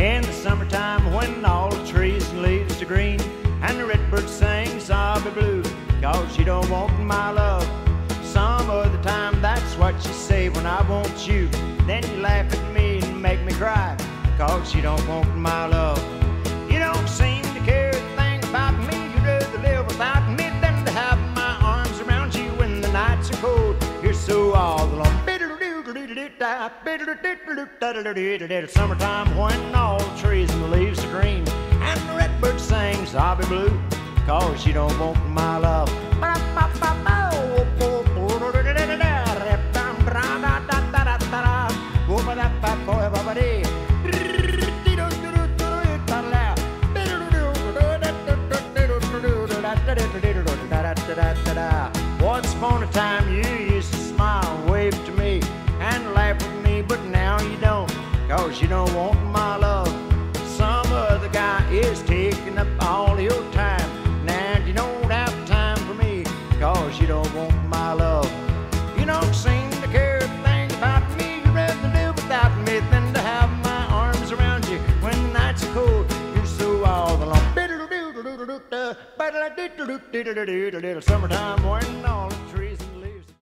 In the summertime when all the trees and leaves are green And the redbird sings, be blue Cause you don't want my love. Some other time that's what you say when I want you. Then you laugh at me and make me cry Cause you don't want my love Summertime when all the trees and the leaves are green. And the redbird sings, I'll be blue Cause you don't want my love. Once upon a time you cause you don't want my love. Some other guy is taking up all your time. Now you don't have time for me, cause you don't want my love. You don't seem to care a thing about me. You'd rather live without me than to have my arms around you when nights are cold. You're so all alone. Summertime when all the